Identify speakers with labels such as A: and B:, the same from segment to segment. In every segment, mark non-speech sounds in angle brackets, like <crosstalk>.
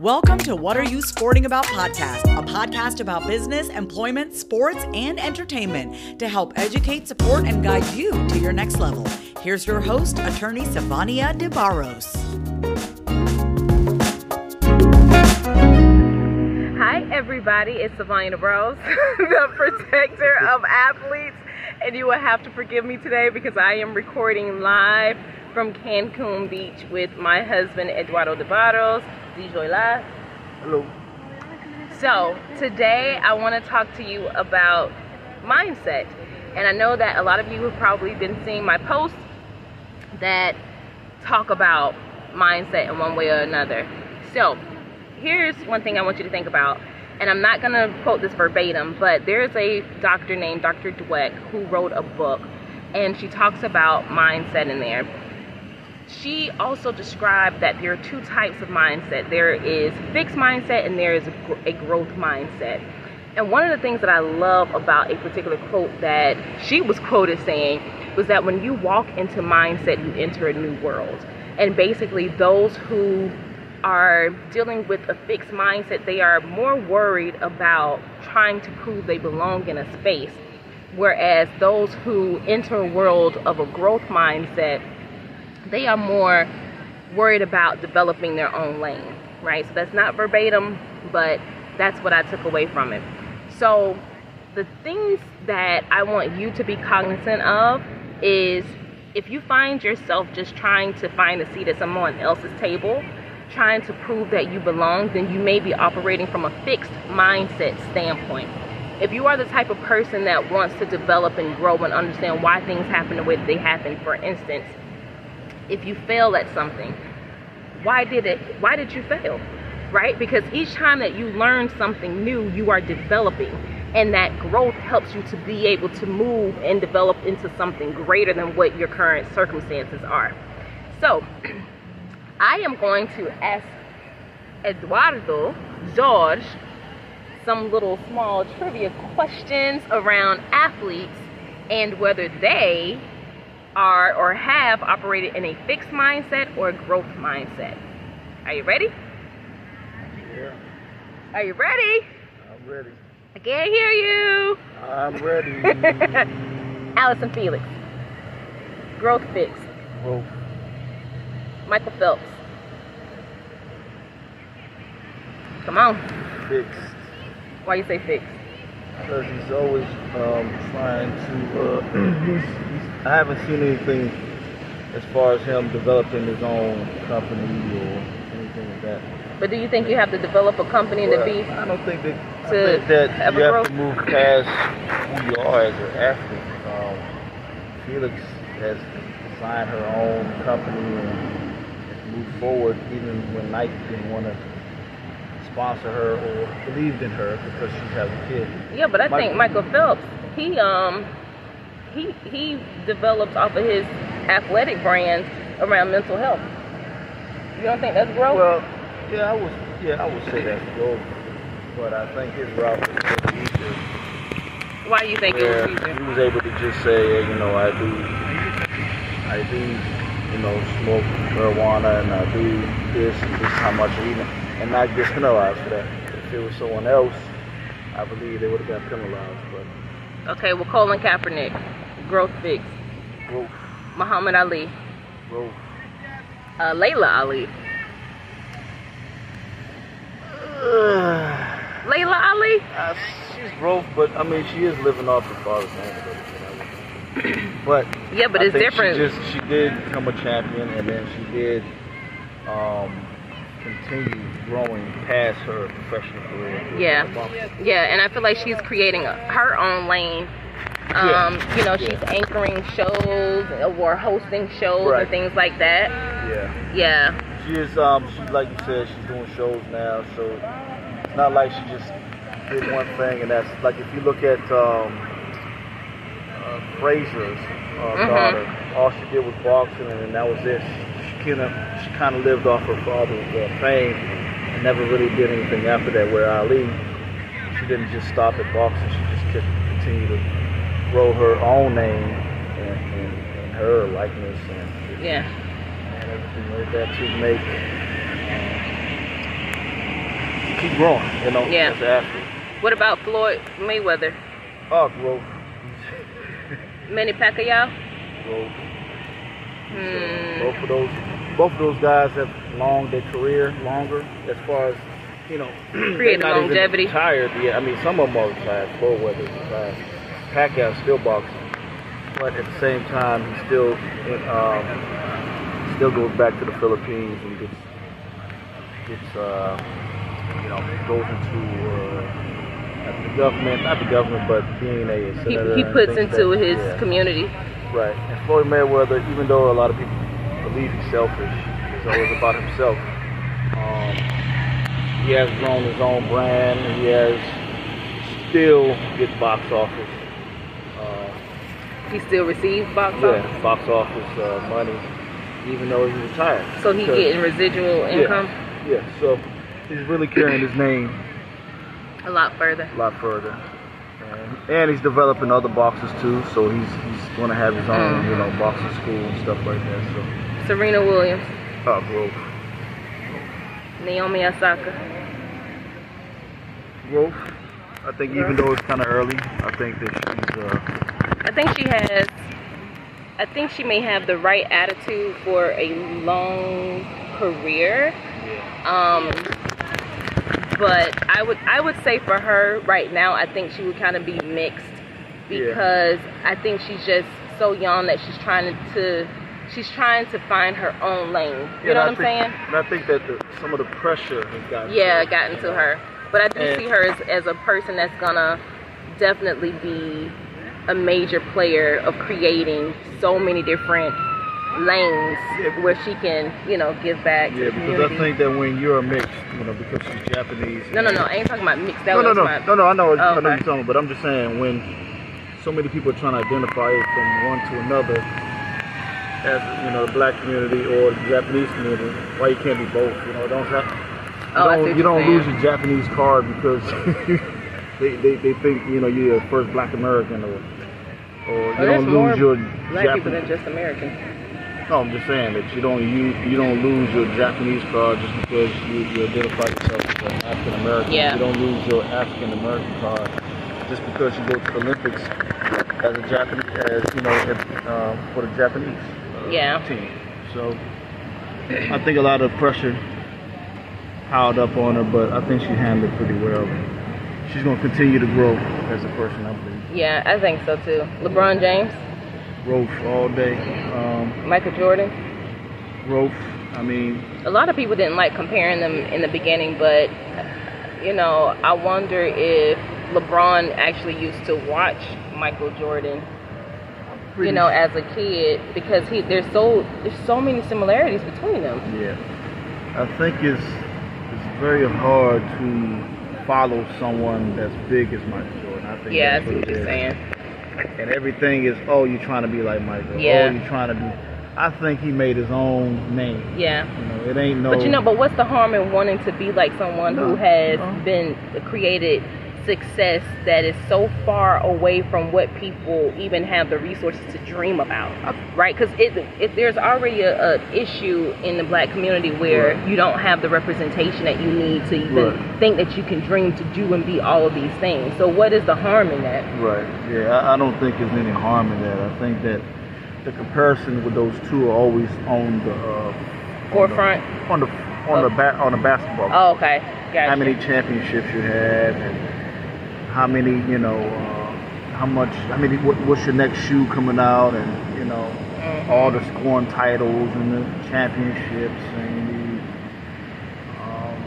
A: Welcome to What Are You Sporting About podcast, a podcast about business, employment, sports, and entertainment to help educate, support, and guide you to your next level. Here's your host, attorney Sivonnia DeBarros.
B: Hi, everybody. It's Sivonnia DeBarros, <laughs> the protector of athletes. And you will have to forgive me today because I am recording live from Cancun Beach with my husband, Eduardo DeBarros. DJ
C: Hello.
B: So, today I want to talk to you about mindset. And I know that a lot of you have probably been seeing my posts that talk about mindset in one way or another. So, here's one thing I want you to think about. And I'm not going to quote this verbatim, but there's a doctor named Dr. Dweck who wrote a book and she talks about mindset in there she also described that there are two types of mindset. There is fixed mindset and there is a growth mindset. And one of the things that i love about a particular quote that she was <laughs> quoted saying was that when you walk into mindset you enter a new world. And basically those who are dealing with a fixed mindset they are more worried about trying to prove they belong in a space whereas those who enter a world of a growth mindset they are more worried about developing their own lane, right? So that's not verbatim, but that's what I took away from it. So the things that I want you to be cognizant of is if you find yourself just trying to find a seat at someone else's table, trying to prove that you belong, then you may be operating from a fixed mindset standpoint. If you are the type of person that wants to develop and grow and understand why things happen the way they happen, for instance, if you fail at something. Why did it why did you fail right? Because each time that you learn something new you are developing. And that growth helps you to be able to move and develop into something greater than what your current circumstances are. So <clears throat> i am going to ask eduardo george some little small trivia questions around athletes and whether they are or have operated in a fixed mindset or a growth mindset. Are you ready?
C: Yeah.
B: Are you ready?
C: I'm ready.
B: I can't hear you.
C: I'm ready. <laughs>
B: Allison Felix. Growth fix.
C: Growth.
B: Michael Phelps. Come on.
C: Fixed.
B: Why you say fixed?
C: Because he's always um, trying to. Uh, <clears throat> he's, he's, I haven't seen anything as far as him developing his own company or anything like that.
B: But do you think you have to develop a company
C: well,
B: to be?
C: I don't think that.
B: To
C: think that you have to move past who you are as an athlete. Um, Felix has designed her own company and moved forward, even when Nike didn't want to sponsor her or believed in her because she has a kid.
B: Yeah, but I
C: Michael-
B: think Michael Phelps, he um he he develops off of his athletic brands around mental health. You don't think that's growth?
C: Well, yeah, I would, yeah, I would say that's growth, but I think his route was little easier.
B: Why do you think it was easier?
C: he was able to just say, you know, I do, I do, you know, smoke marijuana and I do this and this is how much, even, and not get penalized for that. If it was someone else, I believe they would have got penalized, but
B: Okay, well Colin Kaepernick, growth fix.
C: growth,
B: Muhammad Ali,
C: growth.
B: uh, Laila Ali. <sighs> Laila Ali?
C: Uh, she's growth, but I mean, she is living off her father's name a little bit. I would- <clears throat> But
B: Yeah, but
C: I
B: it's different.
C: She just she did become a champion, and then she did um, continue growing past her professional career.
B: Yeah. Yeah, and I feel like she's creating a, her own lane. Um,
C: Yeah.
B: you know, she's
C: Yeah.
B: anchoring shows or hosting shows
C: Right.
B: and things like that.
C: Yeah.
B: Yeah.
C: She is. Um. She like you said, she's doing shows now, so it's not like she just did one thing, and that's like if you look at um, Frazier's uh,
B: Mhm.
C: daughter, all she did was boxing, and that was it. She kind of she kind of lived off her father's uh, fame, and never really did anything after that. Where Ali, she didn't just stop at boxing; she just kept continue to grow her own name and, and, and her likeness and,
B: Yeah.
C: and you know, that to make um, keep growing, you know,
B: Yeah.
C: as an athlete.
B: What about Floyd Mayweather?
C: Oh, growth, <laughs>
B: Manny Pacquiao?
C: growth.
B: Hmm.
C: Both of those, both of those guys have long their career longer as far as you know. <clears throat>
B: Creating longevity.
C: Retired, yeah. I mean, some of them are retired. Floydweather's retired. Pacquiao still boxing, but at the same time, he still um, still goes back to the Philippines and gets gets uh, you know goes into. Uh, not the government, not the government, but being a
B: He,
C: senator.
B: he
C: and
B: puts into
C: that-
B: his
C: yeah.
B: community.
C: Right. And Floyd Mayweather, even though a lot of people believe he's selfish, it's always about himself. Um, he has grown his own brand. He has still gets box office. Uh,
B: He still receives box office.
C: yeah, box office uh, money, even though he's retired.
B: So he
C: Because-
B: getting residual income
C: Yeah, Yeah. So he's really carrying his name
B: a lot further.
C: a lot further. And, and he's developing other boxes too, so he's he's going to have his own, you know, boxing school and stuff like that. So,
B: Serena Williams,
C: uh, growth.
B: Naomi Osaka.
C: growth. I think even though it's kind of early, I think that she's uh,
B: I think she has. I think she may have the right attitude for a long career. Um, but I would I would say for her right now, I think she would kind of be mixed
C: Yeah.
B: because I think she's just so young that she's trying to she's trying to find her own lane. You
C: and
B: know what I'm
C: think,
B: saying?
C: And I think that the, some of the pressure has gotten.
B: Yeah,
C: to
B: gotten to her. But I do
C: And-
B: see her as, as a person that's gonna definitely be a major player of creating so many different lanes where she can, you know, give back
C: Yeah, because. I think that when you're a mixed, you know, because she's Japanese.
B: no, no, no. I ain't talking about mixed. That
C: No, no,
B: was
C: no,
B: my,
C: no, no. I know,
B: Oh,
C: I know
B: okay.
C: you're talking, but I'm just saying when so many people are trying to identify it from one to another, as you know, the black community or the Japanese community, why you can't be both? You know, don't have. You
B: Oh,
C: don't, you don't
B: saying.
C: lose your Japanese card because <laughs> they, they, they think you know you're the first black American or or you
B: Oh,
C: don't lose your
B: black people
C: Japanese.
B: than just American.
C: No, I'm just saying that you don't you, you don't lose your Japanese card just because you, you identify yourself as an African American.
B: Yeah.
C: You don't lose your African American card just because you go to the Olympics as a Japanese, as you know, as, um, for the Japanese uh,
B: Yeah.
C: team. So I think a lot of pressure piled up on her, but I think she handled it pretty well. She's going to continue to grow as a person, I believe.
B: Yeah, I think so too. LeBron James,
C: Growth all day. Um,
B: Michael Jordan.
C: growth. I mean,
B: a lot of people didn't like comparing them in the beginning, but you know, I wonder if LeBron actually used to watch Michael Jordan, you know, as a kid because he there's so there's so many similarities between them.
C: Yeah, I think it's it's very hard to follow someone that's big as Michael Jordan. I think
B: Yeah,
C: that's what
B: you're saying.
C: And everything is, oh, you're trying to be like Michael.
B: Oh, yeah.
C: Oh, you're trying to be. I think he made his own name.
B: Yeah.
C: You know, it ain't no.
B: But you know, but what's the harm in wanting to be like someone
C: No,
B: who has
C: no.
B: been created success that is so far away from what people even have the resources to dream about, right? Because it, it, there's already a, a issue in the black community where
C: Right.
B: you don't have the representation that you need to even
C: Right.
B: think that you can dream to do and be all of these things. So what is the harm in that?
C: Right. Yeah, I, I don't think there's any harm in that. I think that the comparison with those two are always on the uh,
B: Forefront.
C: on the on the ba- on the basketball.
B: Oh, okay. Gotcha.
C: how many championships you had, and how many, you know, uh, how much, how many, what, what's your next shoe coming out, and you know,
B: Mhm.
C: all the scoring titles and the championships and the, um,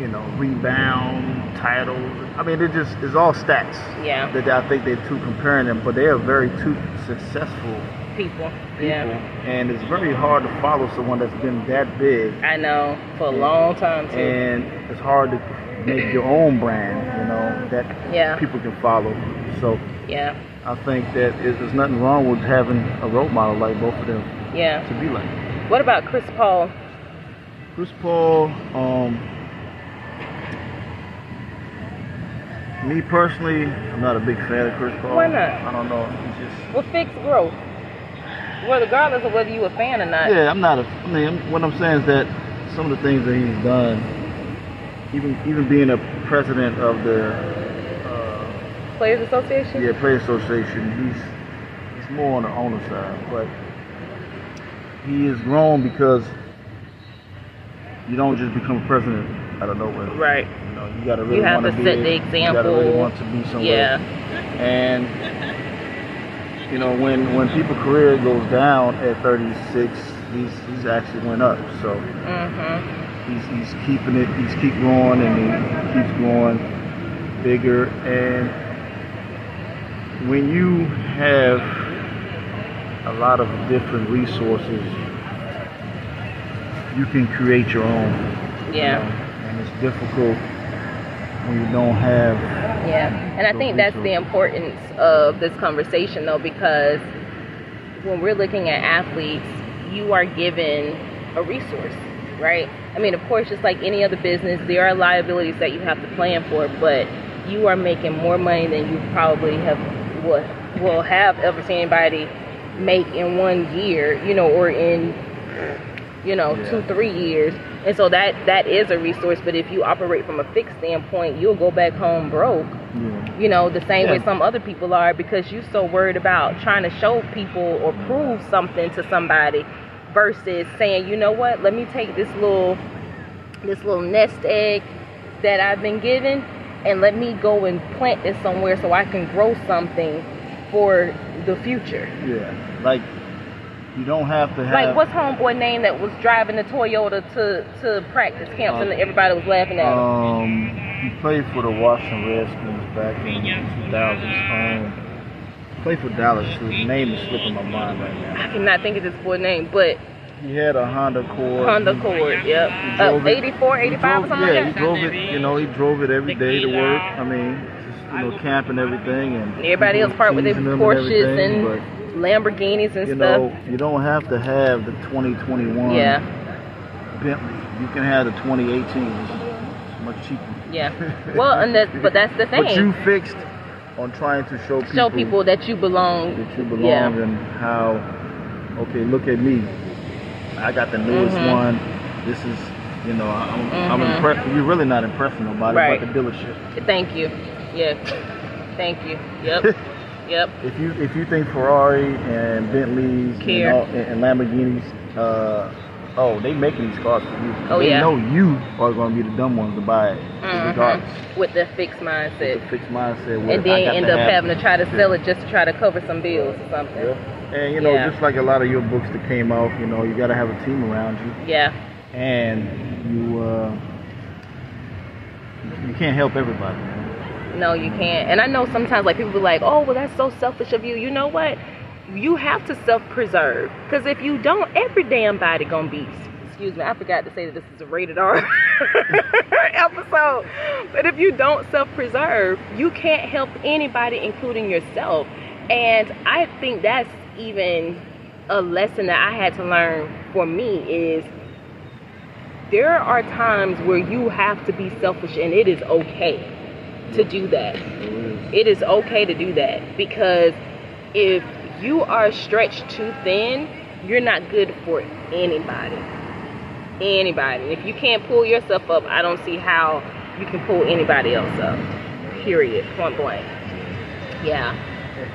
C: you know, rebound titles. I mean, it just it's all stats.
B: Yeah.
C: That I think they're two comparing them, but they are very two successful
B: People.
C: people,
B: Yeah.
C: and it's very hard to follow someone that's been that big
B: I know. For a long time too.
C: and it's hard to make your own brand, you know, that
B: Yeah.
C: people can follow. So
B: yeah.
C: I think that there's nothing wrong with having a role model like both of them
B: Yeah.
C: to be like.
B: What about Chris Paul?
C: Chris Paul, um, me personally, I'm not a big fan of Chris Paul.
B: Why not?
C: I don't know. He's just
B: Well, fixed growth. Well, regardless of whether you a fan or not.
C: Yeah, I'm not a. I mean, what I'm saying is that some of the things that he's done, even even being a president of the uh,
B: Players Association.
C: yeah Players Association, he's he's more on the owner side, but he is grown because you don't just become a president out of nowhere.
B: Right.
C: You know, you gotta really
B: You have
C: want
B: to set the example.
C: You gotta really want to be somewhere.
B: Yeah.
C: And you know, when when people's career goes down at 36, he's he's actually went up. So
B: Mhm.
C: He's he's keeping it. He's keep growing and he keeps growing bigger. And when you have a lot of different resources, you can create your own. you
B: Yeah.
C: know, and it's difficult when you don't have.
B: Yeah, and I think that's the importance of this conversation, though, because when we're looking at athletes, you are given a resource, right? I mean, of course, just like any other business, there are liabilities that you have to plan for, but you are making more money than you probably have will, will have ever seen anybody make in one year, you know, or in you know
C: Yeah.
B: two three years and so that that is a resource but if you operate from a fixed standpoint you'll go back home broke
C: Yeah.
B: you know the same way some other people are because you're so worried about trying to show people or prove something to somebody versus saying you know what let me take this little this little nest egg that i've been given and let me go and plant this somewhere so i can grow something for the future
C: Yeah. Like you don't have to have.
B: like what's homeboy name that was driving the toyota to to practice camps and
C: Uh,
B: everybody was laughing at him
C: Um, he played for the Washington Redskins back in 2000s. Um, played for Dallas. His name is slipping my mind right now.
B: i cannot think of this boy name but
C: He had a Honda Accord.
B: Honda Accord, yep. Uh,
C: drove it-
B: 84,
C: he
B: 85 or
C: drove-
B: something
C: yeah,
B: like that.
C: he drove it. You know, he drove it every day to work. I mean, just, you know, camp and everything, and
B: Everybody else part with their Porsches
C: everything,
B: and Lamborghinis and
C: but, you
B: stuff.
C: know, you don't have to have the 2021
B: yeah,
C: Bentley. You can have the 2018. It's much cheaper.
B: yeah. <laughs> Well, and that, but that's the thing.
C: But you fixed on trying to show people,
B: Show people that you belong.
C: that you belong
B: Yeah.
C: and how. Okay, look at me. I got the newest
B: Mhm.
C: one. This is, you know, I'm, I'm
B: Mhm.
C: impressed. You're really not impressing nobody
B: Right.
C: but the dealership.
B: Thank you. Yeah. Thank you. Yep. <laughs> yep.
C: If you if you think Ferrari and Bentleys and, all, and Lamborghinis, uh, oh, they making these cars for you.
B: Oh,
C: they
B: yeah.
C: know you are going to be the dumb ones to buy it,
B: mm-hmm.
C: regardless.
B: With the fixed mindset.
C: With
B: mindset.
C: fixed mindset.
B: And
C: I
B: then end up having to try to sell it just to try to cover some bills or something.
C: Yeah. And you know,
B: Yeah.
C: just like a lot of your books that came out, you know, you got to have a team around you,
B: Yeah.
C: and you uh, you can't help everybody. Man.
B: No, you can't. And I know sometimes like people be like, "Oh, well, that's so selfish of you." You know what? You have to self-preserve because if you don't, every damn body gonna be. Excuse me, I forgot to say that this is a rated R <laughs> episode. But if you don't self-preserve, you can't help anybody, including yourself. And I think that's even a lesson that I had to learn for me is there are times where you have to be selfish and it is okay to do that. It is okay to do that because if you are stretched too thin, you're not good for anybody. Anybody. If you can't pull yourself up, I don't see how you can pull anybody else up. Period. Point blank. Yeah.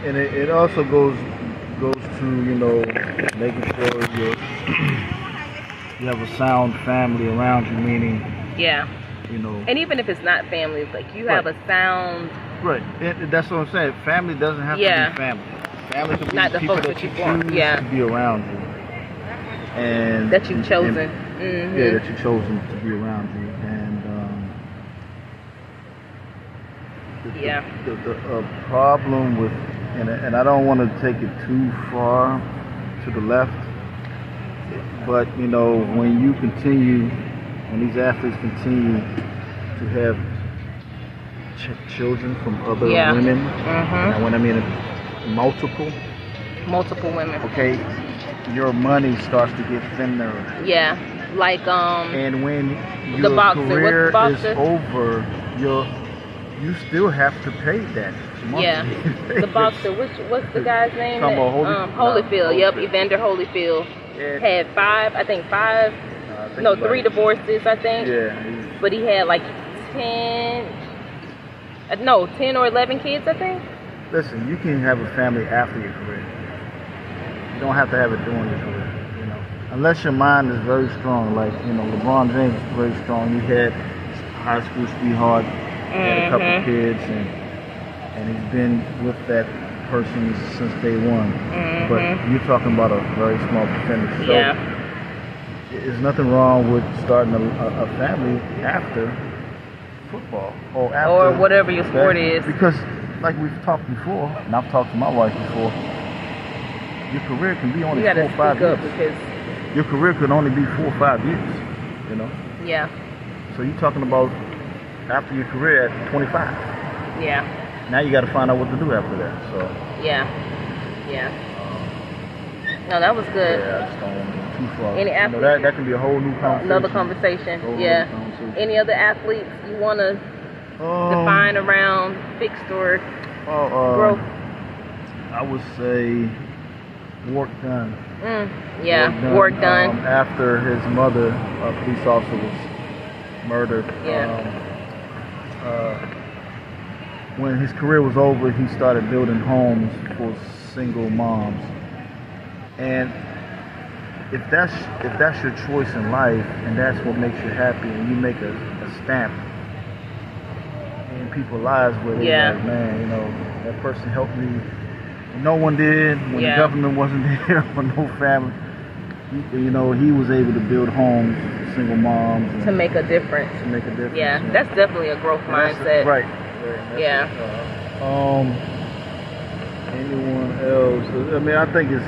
C: And it, it also goes goes to you know making sure you you have a sound family around you, meaning
B: Yeah.
C: you know
B: And even if it's not family, like you have a sound
C: right. And that's what I'm saying. Family doesn't have
B: Yeah.
C: to be family. Be
B: Not the folks
C: that,
B: that
C: you
B: want, yeah.
C: to be around you, and
B: that you've chosen.
C: and-
B: hmm
C: yeah, that you've chosen to be around you, and um, the,
B: Yeah.
C: the, the, the uh, problem with, and and I don't want to take it too far to the left, but you know when you continue, when these athletes continue to have ch- children from other
B: Yeah.
C: women,
B: hmm
C: and when I mean multiple,
B: Multiple women.
C: okay, your money starts to get thinner.
B: Yeah. Like um
C: And when
B: The
C: your
B: boxer, what's the
C: career is over, your you still have to pay that. monthly.
B: Yeah. the <laughs> boxer, which what's the guy's name? That-
C: Holy-
B: um, Holyfield.
C: no,
B: Yep,
C: Holyfield.
B: Evander Holyfield
C: Yeah.
B: had five. I think five.
C: Uh, I think
B: No, three divorces. I think.
C: Yeah.
B: But he had like ten. uh, No, ten or eleven kids. I think.
C: Listen, you can have a family after your career. You don't have to have it during your career. You know, unless your mind is very strong. Like you know, LeBron James is very strong. He had high school sweetheart, had a couple
B: Mhm.
C: kids, and and he's been with that person since day one.
B: Mhm.
C: But you're talking about a very small percentage. So
B: yeah.
C: there's nothing wrong with starting a, a, a family after football or after
B: Or whatever your sport
C: that-
B: is.
C: Because, like we've talked before, and I've talked to my wife before, your career can be only
B: You gotta
C: four or five years.
B: because
C: Your career could only be four or five years. You know,
B: yeah,
C: so you're talking about after your career at 25.
B: yeah,
C: Now you got to find out what to do after that. So
B: yeah, yeah. No, that was good.
C: yeah, I just don't want to go too far.
B: Any
C: You know,
B: athlete-
C: that that can be a whole new conversation.
B: Another conversation.
C: Whole
B: Yeah.
C: conversation.
B: Any other athletes you want to
C: Um,
B: define around fixed or
C: um,
B: growth?
C: I would say Warrick Dunn.
B: Mm, yeah, Warrick Dunn.
C: Um, after his mother, a police officer, was murdered.
B: Yeah.
C: Um, uh, when his career was over, he started building homes for single moms. And if that's if that's your choice in life, and that's what makes you happy, and you make a, a stamp in people's lives where they're
B: Yeah.
C: like, man, you know, that person helped me. No one did when
B: Yeah.
C: the government <laughs> wasn't there for no family. He, you know, he was able to build homes single moms
B: to make a difference.
C: to make a difference.
B: Yeah, that's definitely a growth mindset.
C: Right. right,
B: Yeah.
C: it. Uh, um. Anyone else? I mean, I think it's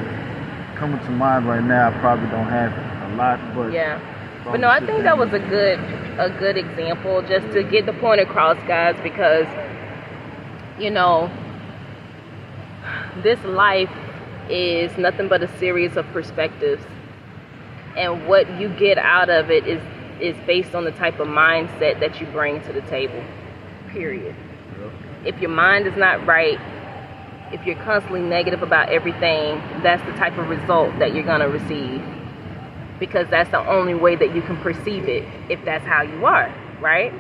C: coming to mind right now. I probably don't have a lot, but
B: Yeah. But no, I think that was a good a good example just to get the point across, guys, because you know this life is nothing but a series of perspectives. And what you get out of it is is based on the type of mindset that you bring to the table. Period. If your mind is not right, if you're constantly negative about everything, that's the type of result that you're going to receive because that's the only way that you can perceive it if that's how you are, right?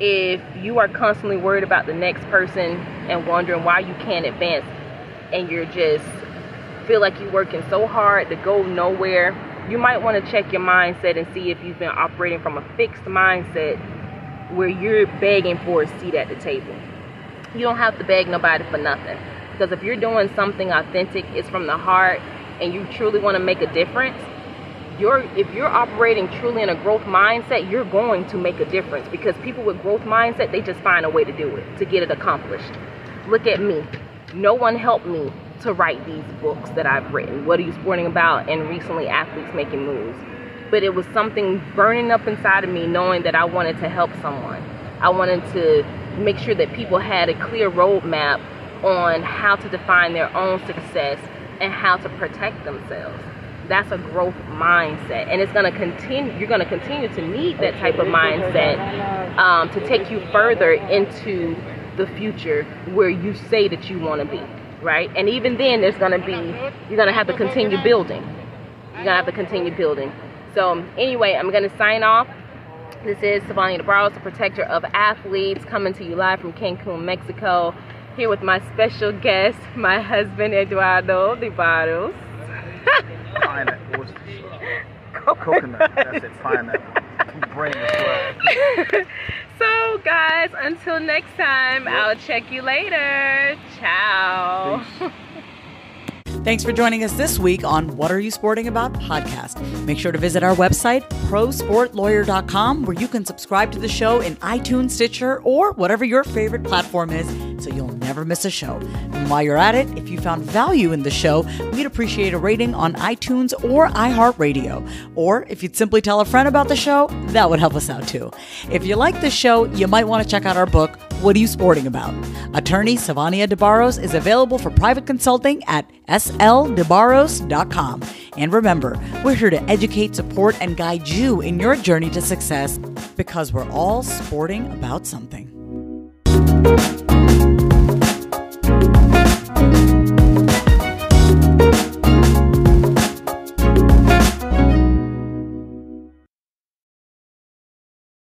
B: If you are constantly worried about the next person and wondering why you can't advance and you're just feel like you're working so hard to go nowhere, you might want to check your mindset and see if you've been operating from a fixed mindset where you're begging for a seat at the table. You don't have to beg nobody for nothing. Because if you're doing something authentic, it's from the heart, and you truly want to make a difference, you're if you're operating truly in a growth mindset, you're going to make a difference. Because people with growth mindset, they just find a way to do it, to get it accomplished. Look at me. No one helped me to write these books that I've written. What are you sporting about? And recently, athletes making moves. But it was something burning up inside of me, knowing that I wanted to help someone. I wanted to make sure that people had a clear roadmap on how to define their own success and how to protect themselves. That's a growth mindset, and it's going to continue. You're going to continue to need that type of mindset um, to take you further into the future where you say that you want to be, right? And even then, there's going to be you're going to have to continue building. You're going to have to continue building. So anyway, I'm going to sign off. This is Sivonnia DeBarros, the protector of athletes, coming to you live from Cancun, Mexico. Here with my special guest, my husband Eduardo DeBarros.
C: pineapple. <laughs> What's coconut? That's it. Pineapple. Brain is fried.
B: so, guys, until next time, I'll check you later. Ciao.
C: Peace.
A: Thanks for joining us this week on What Are You Sporting About podcast. Make sure to visit our website, prosportlawyer.com, where you can subscribe to the show in iTunes, Stitcher, or whatever your favorite platform is so you'll never miss a show. And while you're at it, if you found value in the show, we'd appreciate a rating on iTunes or iHeartRadio. Or if you'd simply tell a friend about the show, that would help us out too. If you like the show, you might want to check out our book, What Are You Sporting About? Attorney Sivonnia DeBarros is available for private consulting at sldebarros.com. And remember, we're here to educate, support, and guide you in your journey to success because we're all sporting about something.